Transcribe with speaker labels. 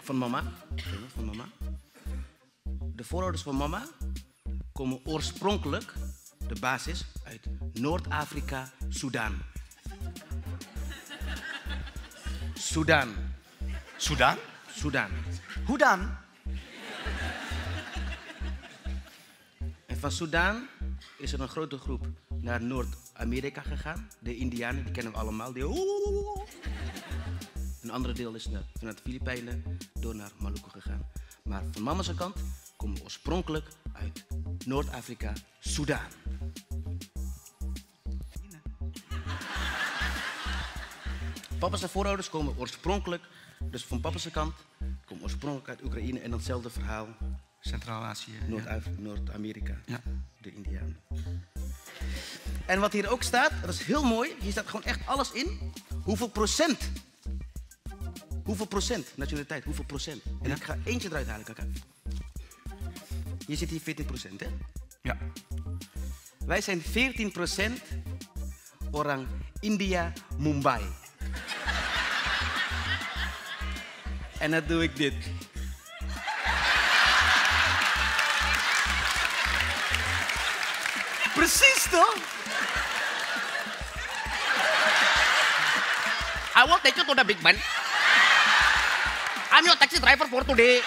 Speaker 1: Van mama. Van mama. De voorouders van mama komen oorspronkelijk, de basis, uit Noord-Afrika, Soudaan. Soudaan.
Speaker 2: Soudaan?
Speaker 1: Soudaan.
Speaker 2: Hoe dan?
Speaker 1: En van Soudaan is er een grote groep naar Noord-Amerika gegaan. De Indianen, die kennen we allemaal. Die... Een andere deel is naar, vanuit de Filipijnen door naar Maluku gegaan. Maar van mama's kant komen we oorspronkelijk uit Noord-Afrika, Soudaan. Papa's en voorouders komen oorspronkelijk, dus van papa's kant, komen oorspronkelijk uit Oekraïne en datzelfde verhaal
Speaker 2: Centraal-Azië. ja.
Speaker 1: Noord- Noord-Amerika.
Speaker 2: Ja.
Speaker 1: De Indianen. En wat hier ook staat, dat is heel mooi. Hier staat gewoon echt alles in. Hoeveel procent? Hoeveel procent? Nationaliteit, hoeveel procent? En
Speaker 2: Ja.
Speaker 1: ik ga eentje eruit halen, kijk. Je zit hier 14 procent, hè?
Speaker 2: Ja.
Speaker 1: Wij zijn 14 procent orang India, Mumbai. en dan doe ik dit. Precies toch?
Speaker 3: I will take you to the big man. I'm your taxi driver for today.